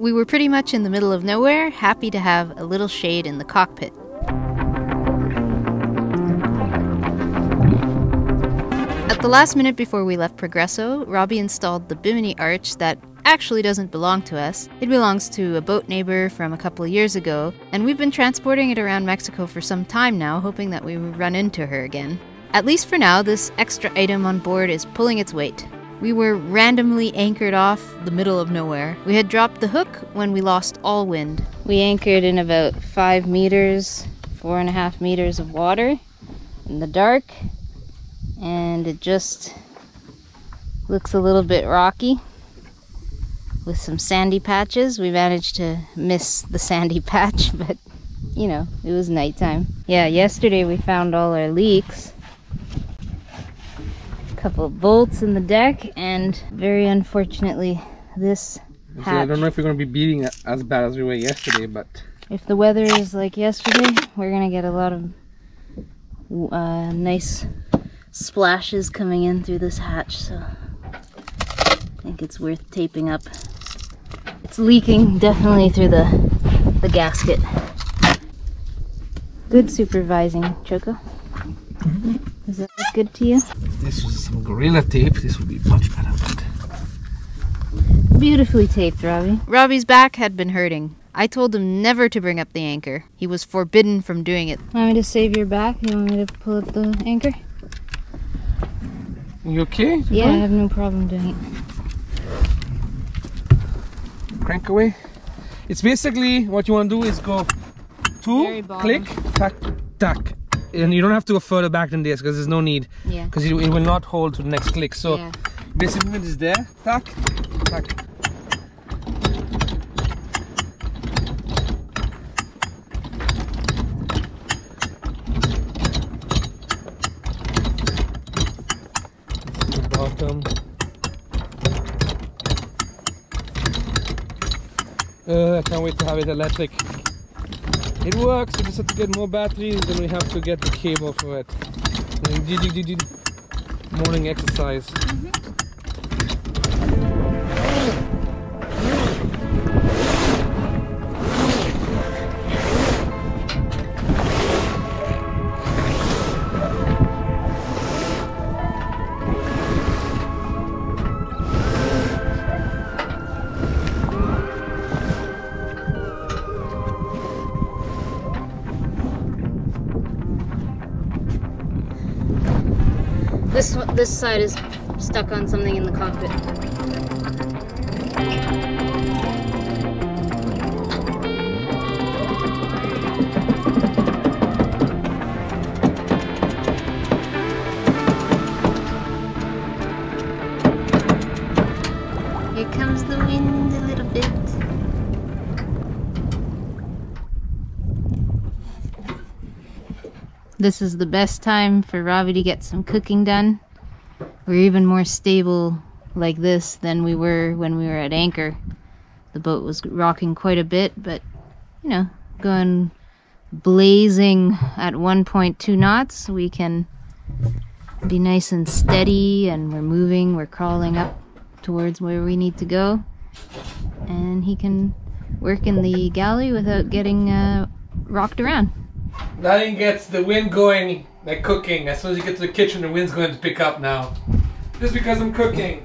we were pretty much in the middle of nowhere, happy to have a little shade in the cockpit. At the last minute before we left Progreso, Robbie installed the Bimini arch that actually doesn't belong to us. It belongs to a boat neighbor from a couple years ago, and we've been transporting it around Mexico for some time now, hoping that we would run into her again. At least for now, this extra item on board is pulling its weight. We were randomly anchored off the middle of nowhere. We had dropped the hook when we lost all wind. We anchored in about five meters, four and a half meters of water in the dark, and it just looks a little bit rocky with some sandy patches. We managed to miss the sandy patch, but you know, it was nighttime. Yeah, yesterday we found all our leaks. Couple of bolts in the deck, and very unfortunately, this hatch. So I don't know if we're going to be beating it as bad as we were yesterday, but If the weather is like yesterday, we're gonna get a lot of uh, nice splashes coming in through this hatch, so I think it's worth taping up. It's leaking definitely through the the gasket. Good supervising, Choco. Does that look good to you? this was some Gorilla Tape. This would be much better. But Beautifully taped, Robbie. Robbie's back had been hurting. I told him never to bring up the anchor. He was forbidden from doing it. Want me to save your back? You want me to pull up the anchor? you okay? Yeah, I have no problem doing it. Crank away. It's basically what you want to do is go Very two, click, tack, tack. And you don't have to go further back than this because there's no need. Yeah. Because it, it will not hold to the next click. So yeah. movement is there. Tack, tack. The bottom. Uh, I can't wait to have it electric. It works, we just have to get more batteries, then we have to get the cable for it. Morning exercise. This one- this side is stuck on something in the cockpit. Here comes the wind a little bit. This is the best time for Robbie to get some cooking done. We're even more stable like this than we were when we were at anchor. The boat was rocking quite a bit, but you know, going blazing at 1.2 knots, we can be nice and steady and we're moving, we're crawling up towards where we need to go. And he can work in the galley without getting uh, rocked around. Nothing gets the wind going like cooking. As soon as you get to the kitchen, the wind's going to pick up now. Just because I'm cooking.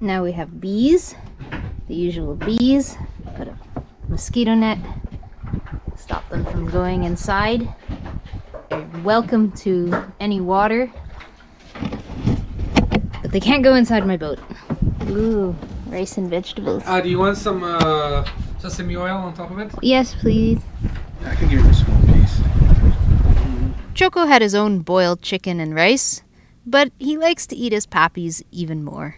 Now we have bees, the usual bees. Put a mosquito net, stop them from going inside. They're welcome to any water, but they can't go inside my boat. Ooh, rice and vegetables. Ah, do you want some uh, sesame oil on top of it? Yes, please. I can give you a small piece. Choco had his own boiled chicken and rice, but he likes to eat his pappies even more.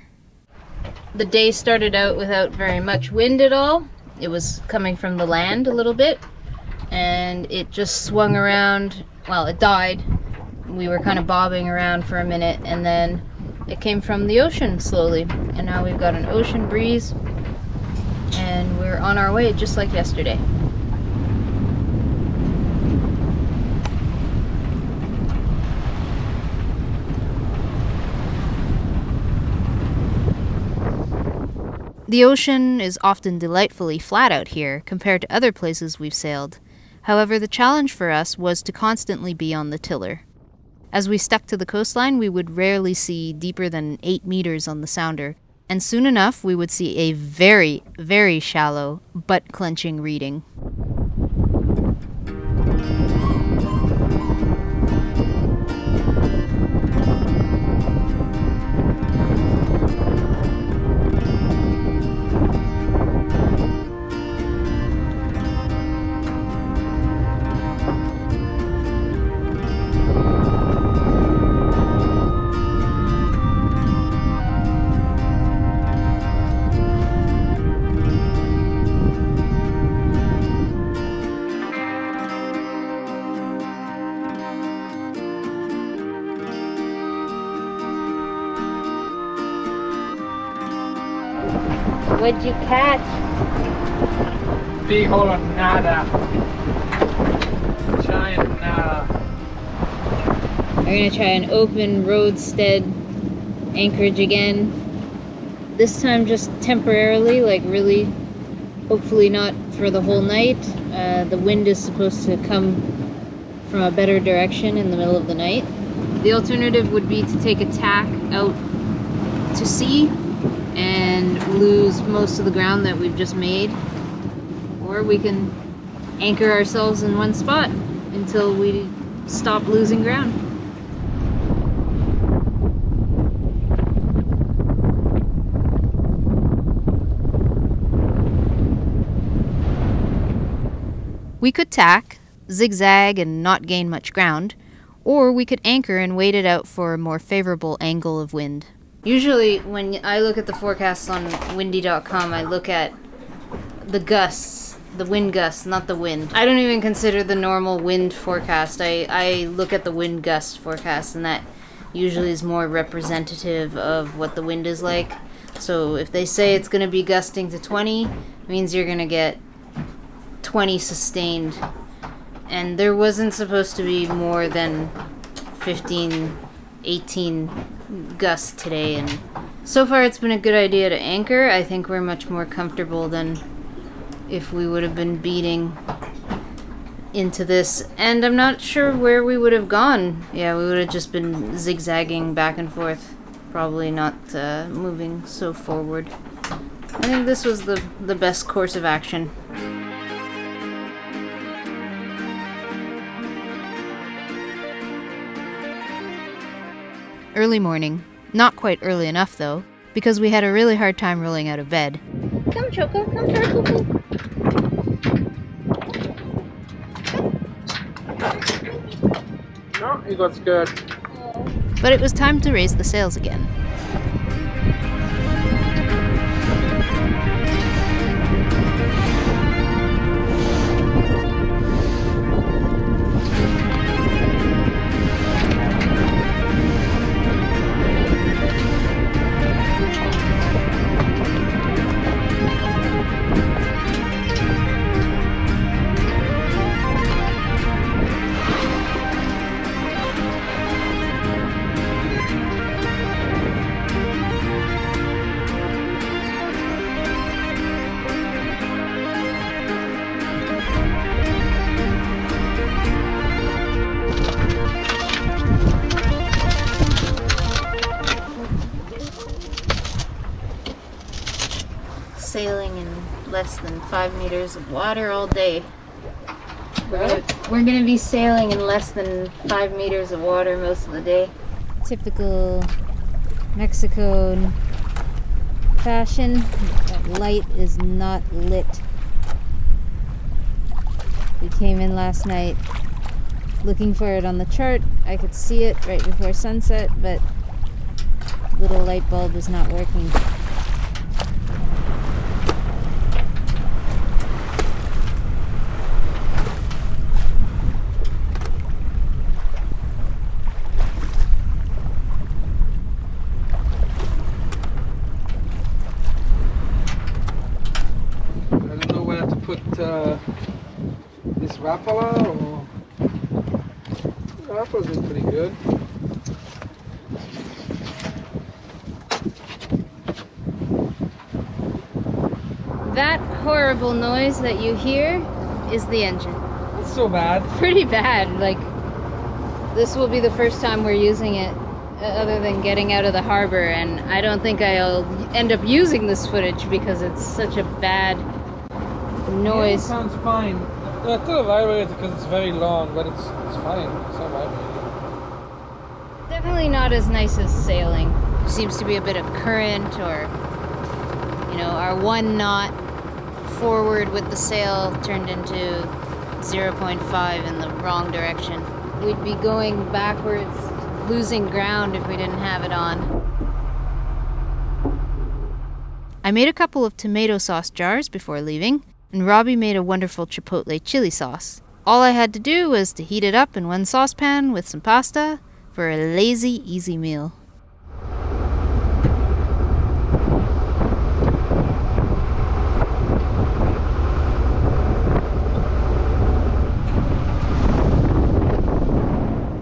The day started out without very much wind at all. It was coming from the land a little bit, and it just swung around. Well, it died. We were kind of bobbing around for a minute, and then it came from the ocean slowly. And now we've got an ocean breeze, and we're on our way just like yesterday. The ocean is often delightfully flat out here compared to other places we've sailed. However, the challenge for us was to constantly be on the tiller. As we stuck to the coastline, we would rarely see deeper than 8 meters on the sounder, and soon enough we would see a very, very shallow, butt clenching reading. What'd you catch? Big of nada. Giant nada. We're gonna try an open roadstead anchorage again. This time just temporarily, like really, hopefully not for the whole night. Uh, the wind is supposed to come from a better direction in the middle of the night. The alternative would be to take a tack out to sea and lose most of the ground that we've just made. Or we can anchor ourselves in one spot until we stop losing ground. We could tack, zigzag, and not gain much ground, or we could anchor and wait it out for a more favorable angle of wind. Usually, when I look at the forecasts on windy.com, I look at the gusts, the wind gusts, not the wind. I don't even consider the normal wind forecast. I, I look at the wind gust forecast, and that usually is more representative of what the wind is like. So if they say it's going to be gusting to 20, it means you're going to get 20 sustained. And there wasn't supposed to be more than 15, 18 gusts today. And so far, it's been a good idea to anchor. I think we're much more comfortable than if we would have been beating into this. And I'm not sure where we would have gone. Yeah, we would have just been zigzagging back and forth. Probably not uh, moving so forward. I think this was the, the best course of action. Early morning. Not quite early enough, though, because we had a really hard time rolling out of bed. Come, Choco. Come, Choco. No, he got scared. But it was time to raise the sails again. Sailing in less than five meters of water all day. We're gonna, we're gonna be sailing in less than five meters of water most of the day. Typical Mexico fashion. That light is not lit. We came in last night looking for it on the chart. I could see it right before sunset, but little light bulb is not working. I don't know whether to put uh, this Rapala or. Rapala's been pretty good. That horrible noise that you hear is the engine. It's so bad. Pretty bad. Like, this will be the first time we're using it uh, other than getting out of the harbor, and I don't think I'll end up using this footage because it's such a bad It noise. sounds fine. It's still vibrating because it's very long, but it's it's fine. It's not vibrating. Definitely not as nice as sailing. Seems to be a bit of current or, you know, our one knot forward with the sail turned into 0.5 in the wrong direction. We'd be going backwards, losing ground if we didn't have it on. I made a couple of tomato sauce jars before leaving, and Robbie made a wonderful chipotle chili sauce. All I had to do was to heat it up in one saucepan with some pasta for a lazy, easy meal.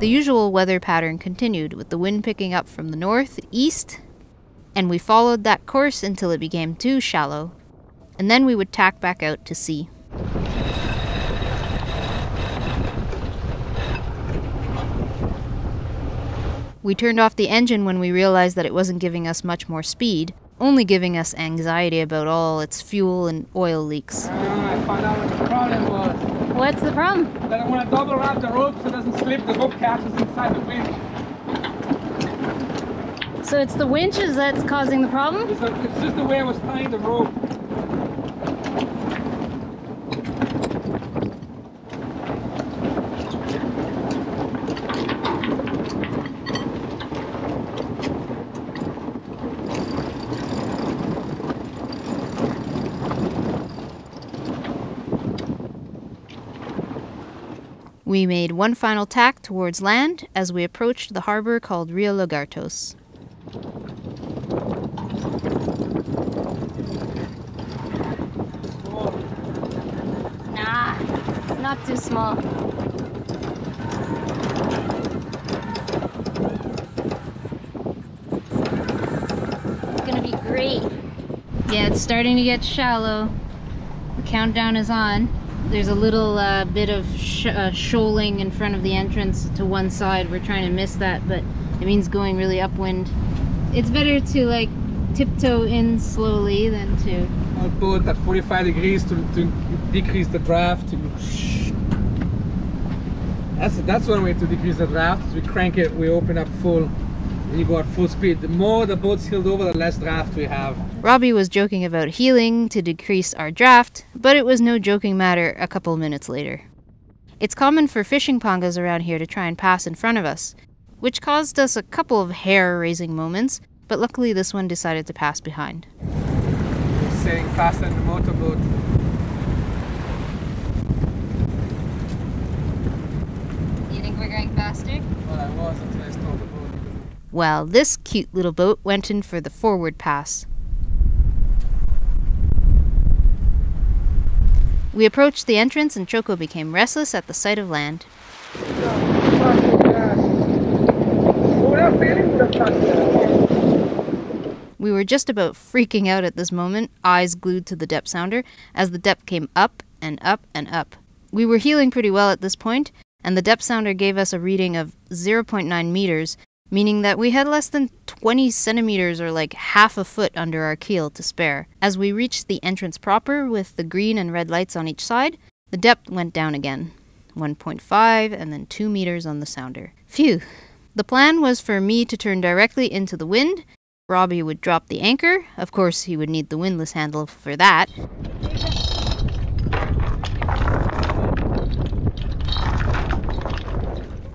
The usual weather pattern continued with the wind picking up from the north, east, and we followed that course until it became too shallow, and then we would tack back out to sea. We turned off the engine when we realized that it wasn't giving us much more speed, only giving us anxiety about all its fuel and oil leaks. I found out what the problem was. What's the problem? That I want to double wrap the rope so it doesn't slip. The rope catches inside the winch. So it's the winches that's causing the problem? It's, a, it's just the way I was tying the rope. We made one final tack towards land as we approached the harbor called Rio Lagartos. Nah, it's not too small. It's gonna be great. Yeah, it's starting to get shallow. The countdown is on. There's a little uh, bit of sh- uh, shoaling in front of the entrance to one side. We're trying to miss that, but it means going really upwind. It's better to like tiptoe in slowly than to. I'll boat at 45 degrees to, to decrease the draft. That's that's one way to decrease the draft. We crank it, we open up full, and you go at full speed. The more the boat's heeled over, the less draft we have. Robbie was joking about heeling to decrease our draft, but it was no joking matter a couple minutes later. It's common for fishing pangas around here to try and pass in front of us, which caused us a couple of hair raising moments, but luckily this one decided to pass behind. We're sailing faster than the motorboat. You think we're going faster? Well, I was until I stole the boat. Well, this cute little boat went in for the forward pass. We approached the entrance and Choco became restless at the sight of land. We were just about freaking out at this moment, eyes glued to the depth sounder, as the depth came up and up and up. We were heeling pretty well at this point, and the depth sounder gave us a reading of 0.9 meters, meaning that we had less than 20 centimeters or like half a foot under our keel to spare. As we reached the entrance proper with the green and red lights on each side, the depth went down again 1.5 and then 2 meters on the sounder. Phew! The plan was for me to turn directly into the wind. Robbie would drop the anchor. Of course, he would need the windlass handle for that.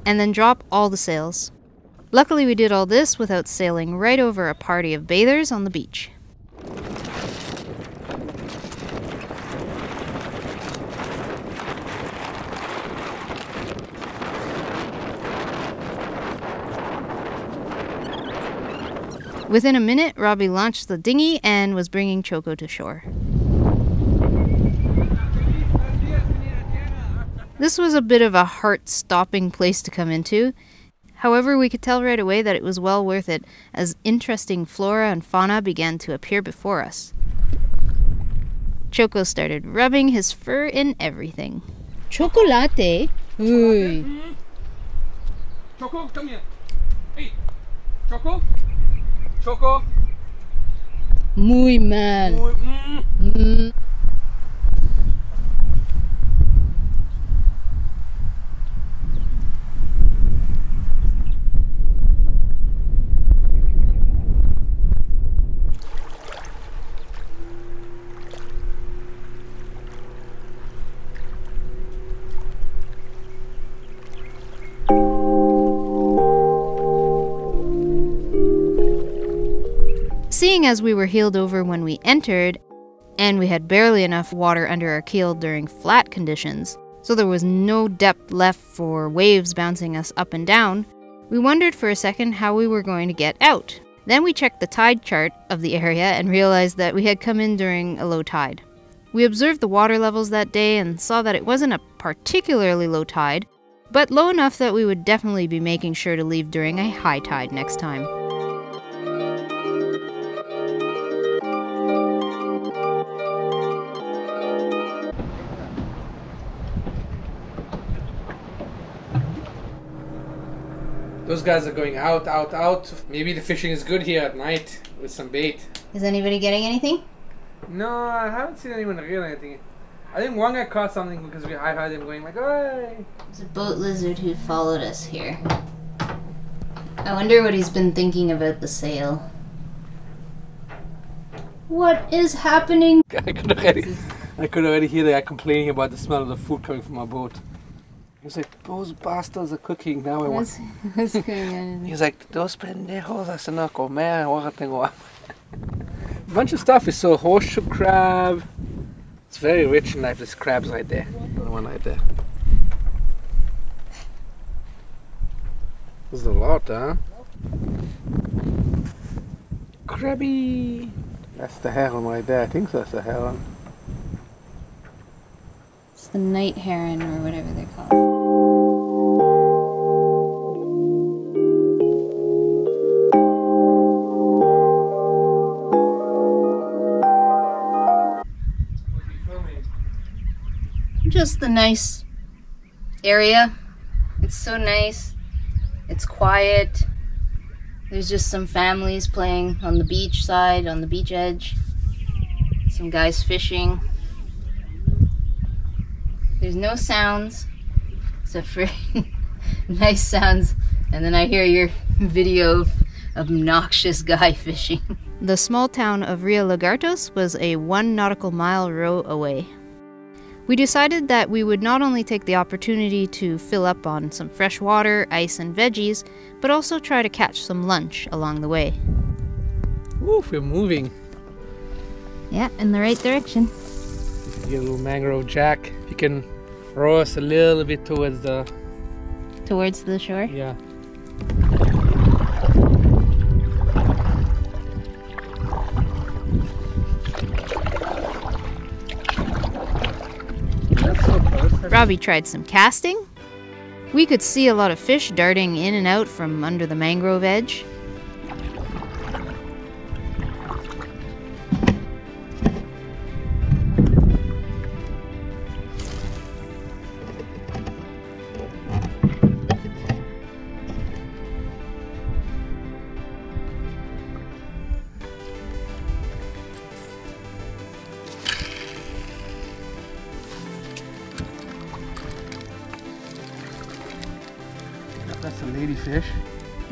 And then drop all the sails. Luckily, we did all this without sailing right over a party of bathers on the beach. Within a minute, Robbie launched the dinghy and was bringing Choco to shore. This was a bit of a heart stopping place to come into. However, we could tell right away that it was well worth it, as interesting flora and fauna began to appear before us. Choco started rubbing his fur in everything. Chocolate. Uy. Choco, come here. Hey, Choco. Choco. Muy mal. Mm. Mm. Seeing as we were heeled over when we entered, and we had barely enough water under our keel during flat conditions, so there was no depth left for waves bouncing us up and down, we wondered for a second how we were going to get out. Then we checked the tide chart of the area and realized that we had come in during a low tide. We observed the water levels that day and saw that it wasn't a particularly low tide, but low enough that we would definitely be making sure to leave during a high tide next time. Those guys are going out, out, out. Maybe the fishing is good here at night with some bait. Is anybody getting anything? No, I haven't seen anyone reel anything. I think one guy caught something because we, I heard him going like, "Hey!" There's a boat lizard who followed us here. I wonder what he's been thinking about the sail. What is happening? I could already, I could already hear the guy complaining about the smell of the food coming from our boat. He was like, "Those bastards are cooking now." I want. What's, what's going on? He's like, "Those pendejos hacen a comer, ahora tengo hambre." A bunch of stuff. We saw horseshoe crab. It's very rich in life. There's crabs right there. The one right there. There's a lot, huh? Crabby. That's the heron right there. I think that's the heron. It's the night heron or whatever they call called. Just the nice area. It's so nice. It's quiet. There's just some families playing on the beach side, on the beach edge. Some guys fishing. There's no sounds except for nice sounds. And then I hear your video of obnoxious guy fishing. The small town of Rio Lagartos was a one nautical mile row away. We decided that we would not only take the opportunity to fill up on some fresh water, ice, and veggies, but also try to catch some lunch along the way. Oof, we're moving. Yeah, in the right direction. Get a little mangrove jack. You can row us a little bit towards the Towards the shore. yeah. Robbie tried some casting. We could see a lot of fish darting in and out from under the mangrove edge.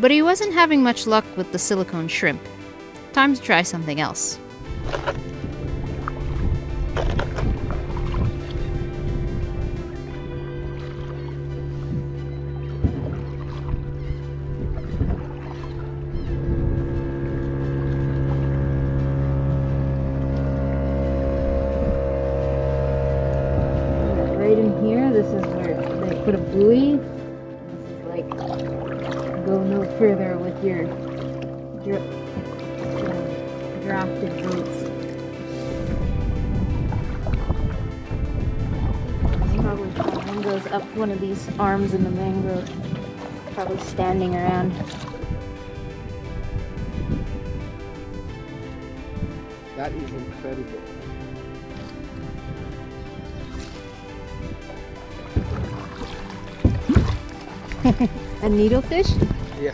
But he wasn't having much luck with the silicone shrimp. Time to try something else. Right in here, this is where they put a buoy further with your drafted boots. Probably goes up one of these arms in the mangrove. Probably standing around. That is incredible. a needlefish? Yeah.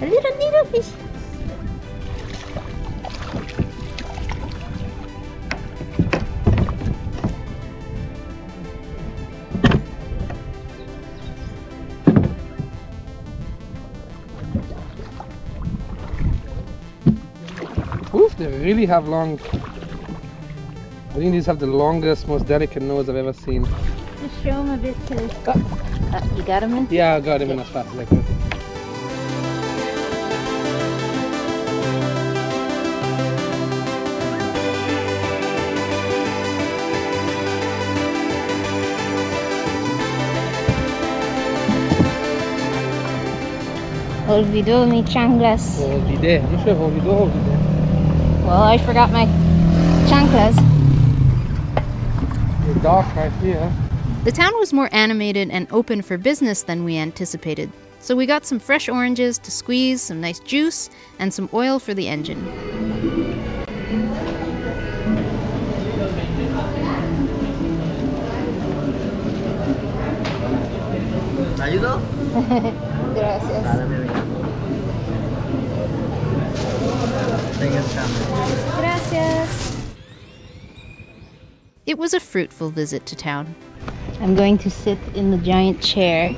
A little needlefish. Oof, they really have long. I think these have the longest, most delicate nose I've ever seen. Just show him a bit to. Ah. Uh, you got him in? Yeah, I got him in as fast as I could. Olvidó mi chanclas. Olvidé. Sure if olvidó olvidé. Well, I forgot my chanclas. The dark right here. The town was more animated and open for business than we anticipated, so we got some fresh oranges to squeeze, some nice juice, and some oil for the engine. ayudo? Gracias. Dale, mi vida. Tenga el cambio. Gracias. It was a fruitful visit to town. I'm going to sit in the giant chair.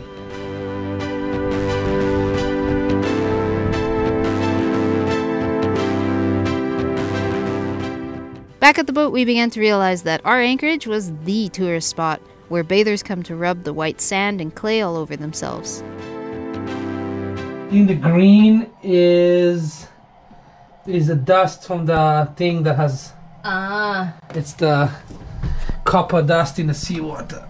Back at the boat, we began to realize that our anchorage was the tourist spot where bathers come to rub the white sand and clay all over themselves. In the green is is the dust from the thing that has Ah. it's the copper dust in the seawater.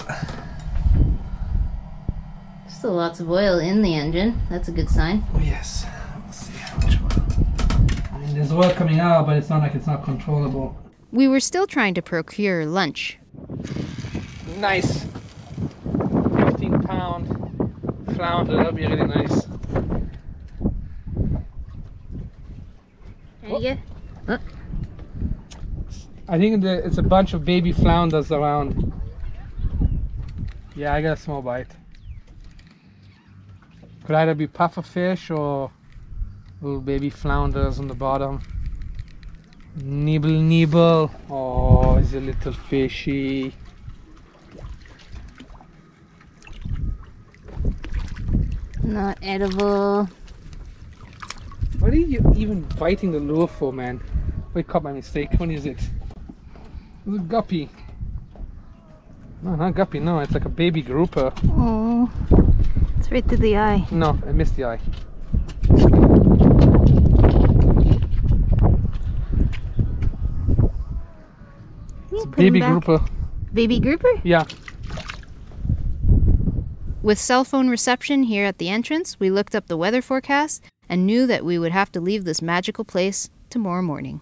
Still lots of oil in the engine. That's a good sign. Oh yes. Let's see how much oil. I mean there's oil coming out but it's not like it's not controllable. We were still trying to procure lunch. Nice. Fifteen pound flounder, that'll be really nice. Can you get? I think it's a bunch of baby flounders around. Yeah, I got a small bite. Could either be puffer fish or little baby flounders on the bottom. Nibble, nibble. Oh, it's a little fishy. Not edible. What are you even biting the lure for, man? Wait, caught my mistake. When is it? It's a guppy. No, not guppy. No, it's like a baby grouper. Oh. It's right to the eye. No, I missed the eye. It's a baby grouper. Baby grouper? Yeah. With cell phone reception here at the entrance, we looked up the weather forecast and knew that we would have to leave this magical place tomorrow morning.